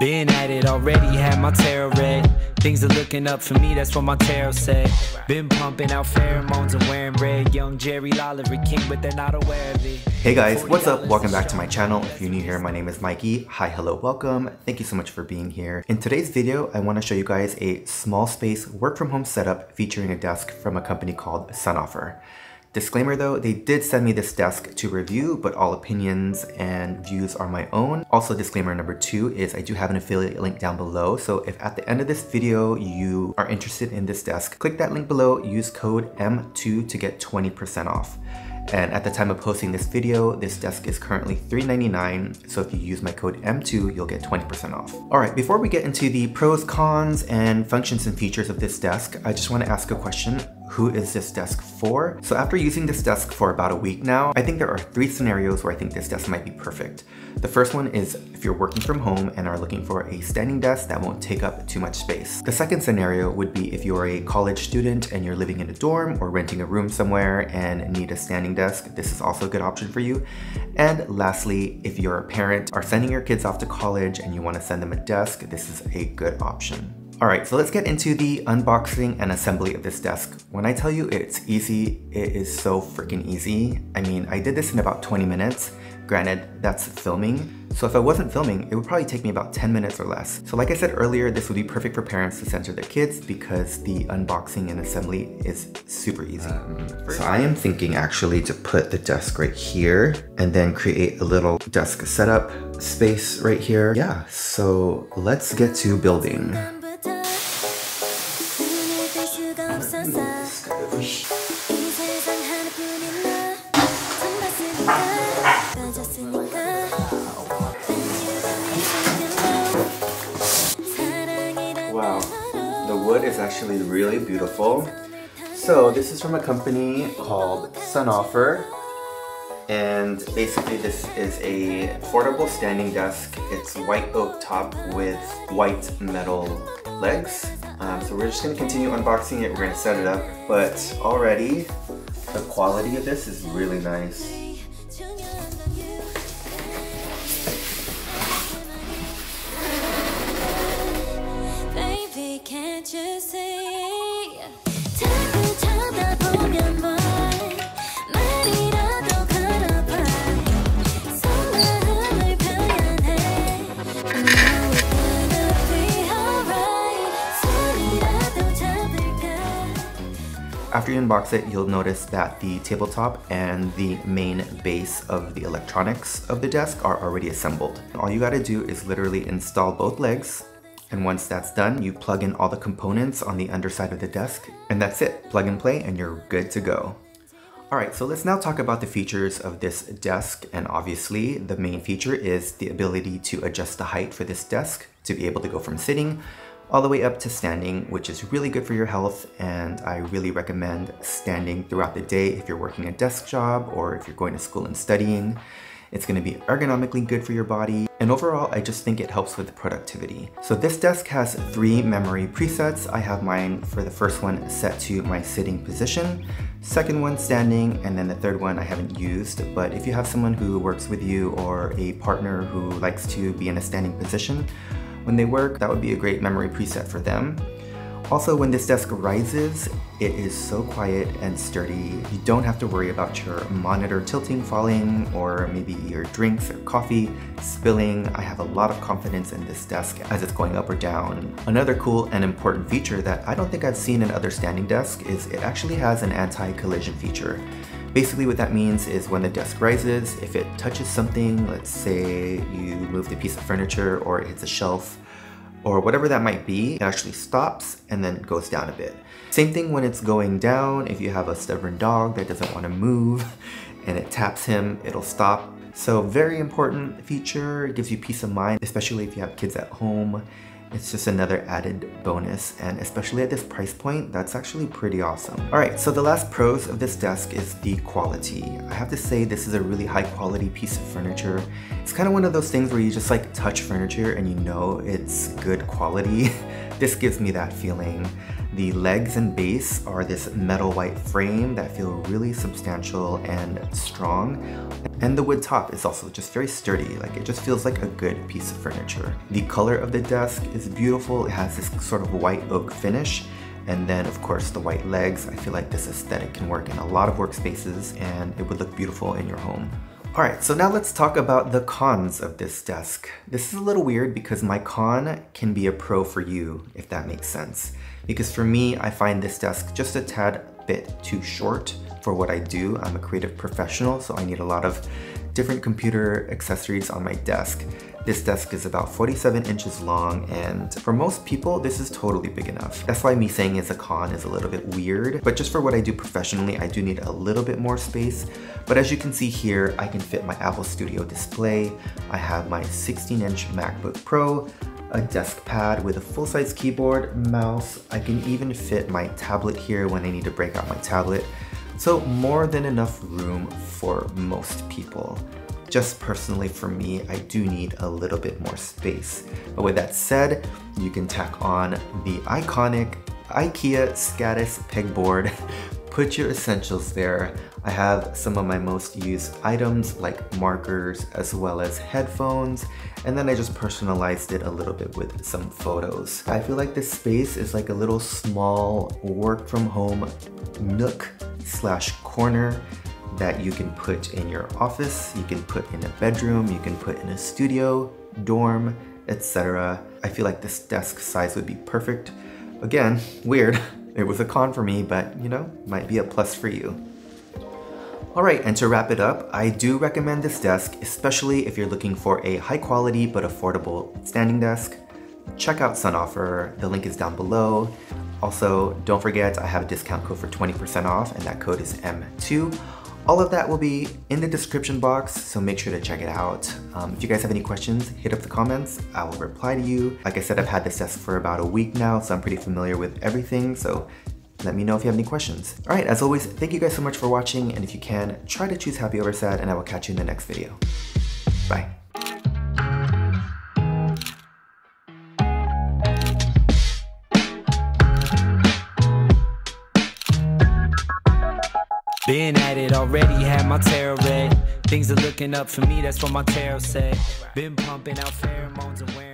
Been at it already, had my tarot read. Things are looking up for me, that's what my tarot said. Been pumping out pheromones and wearing red. Young Jerry Lolliver King, but they're not aware of it. Hey guys, what's up? Welcome back to my channel. If you're new here, my name is Mikee. Hi, hello, welcome. Thank you so much for being here. In today's video, I want to show you guys a small space work from home setup featuring a desk from a company called Sunaofe. Disclaimer though, they did send me this desk to review, but all opinions and views are my own. Also disclaimer number two is I do have an affiliate link down below. So if at the end of this video you are interested in this desk, click that link below, use code M2 to get 20% off. And at the time of posting this video, this desk is currently 399, so if you use my code M2, you'll get 20% off. All right, before we get into the pros, cons, and functions and features of this desk, I just wanna ask a question who is this desk for? So after using this desk for about a week now, I think there are three scenarios where I think this desk might be perfect. The first one is if you're working from home and are looking for a standing desk that won't take up too much space. The second scenario would be if you're a college student and you're living in a dorm or renting a room somewhere and need a standing desk, this is also a good option for you. And lastly, if you're a parent, are sending your kids off to college and you wanna send them a desk, this is a good option. Alright, so let's get into the unboxing and assembly of this desk. When I tell you it's easy, it is so freaking easy. I mean, I did this in about 20 minutes. Granted, that's filming. So if I wasn't filming, it would probably take me about 10 minutes or less. So like I said earlier, this would be perfect for parents to censor their kids because the unboxing and assembly is super easy. Um, so I am thinking actually to put the desk right here and then create a little desk setup space right here. Yeah, so let's get to building. Actually really beautiful. So this is from a company called Sunaofe. And basically this is a portable standing desk. It's white oak top with white metal legs. Um, so we're just gonna continue unboxing it. We're gonna set it up. But already, the quality of this is really nice. After you unbox it, you'll notice that the tabletop and the main base of the electronics of the desk are already assembled. All you gotta do is literally install both legs, and once that's done, you plug in all the components on the underside of the desk, and that's it. Plug and play, and you're good to go. Alright, so let's now talk about the features of this desk, and obviously the main feature is the ability to adjust the height for this desk to be able to go from sitting all the way up to standing, which is really good for your health. And I really recommend standing throughout the day if you're working a desk job or if you're going to school and studying. It's gonna be ergonomically good for your body. And overall, I just think it helps with productivity. So this desk has three memory presets. I have mine for the first one set to my sitting position, second one standing, and then the third one I haven't used. But if you have someone who works with you or a partner who likes to be in a standing position, when they work, that would be a great memory preset for them. Also, when this desk rises, it is so quiet and sturdy. You don't have to worry about your monitor tilting, falling, or maybe your drinks or coffee spilling. I have a lot of confidence in this desk as it's going up or down. Another cool and important feature that I don't think I've seen in other standing desks is it actually has an anti-collision feature. Basically what that means is when the desk rises, if it touches something, let's say you moved a piece of furniture or it hits a shelf, or whatever that might be, it actually stops and then goes down a bit. Same thing when it's going down, if you have a stubborn dog that doesn't want to move and it taps him, it'll stop. So very important feature, it gives you peace of mind, especially if you have kids at home it's just another added bonus and especially at this price point, that's actually pretty awesome. Alright, so the last pros of this desk is the quality. I have to say this is a really high quality piece of furniture. It's kind of one of those things where you just like touch furniture and you know it's good quality. This gives me that feeling. The legs and base are this metal white frame that feel really substantial and strong. And the wood top is also just very sturdy, like it just feels like a good piece of furniture. The color of the desk is beautiful. It has this sort of white oak finish and then of course the white legs. I feel like this aesthetic can work in a lot of workspaces and it would look beautiful in your home. Alright, so now let's talk about the cons of this desk. This is a little weird because my con can be a pro for you, if that makes sense. Because for me, I find this desk just a tad bit too short for what I do. I'm a creative professional, so I need a lot of different computer accessories on my desk. This desk is about 47 inches long and for most people this is totally big enough. That's why me saying it's a con is a little bit weird, but just for what I do professionally I do need a little bit more space. But as you can see here, I can fit my Apple Studio display, I have my 16 inch MacBook Pro, a desk pad with a full-size keyboard, mouse, I can even fit my tablet here when I need to break out my tablet. So more than enough room for most people. Just personally for me, I do need a little bit more space. But with that said, you can tack on the iconic IKEA Skadis pegboard, put your essentials there. I have some of my most used items like markers as well as headphones and then I just personalized it a little bit with some photos. I feel like this space is like a little small work from home nook slash corner that you can put in your office, you can put in a bedroom, you can put in a studio, dorm, etc. I feel like this desk size would be perfect. Again, weird. It was a con for me, but you know, might be a plus for you. Alright, and to wrap it up, I do recommend this desk, especially if you're looking for a high quality but affordable standing desk. Check out Sunaofe, the link is down below. Also, don't forget I have a discount code for 20% off and that code is M2. All of that will be in the description box, so make sure to check it out. Um, if you guys have any questions, hit up the comments. I will reply to you. Like I said, I've had this desk for about a week now, so I'm pretty familiar with everything, so let me know if you have any questions. All right, as always, thank you guys so much for watching, and if you can, try to choose happy over sad, and I will catch you in the next video. Bye. Been at it already, had my tarot read. Things are looking up for me, that's what my tarot said. Been pumping out pheromones and wearing.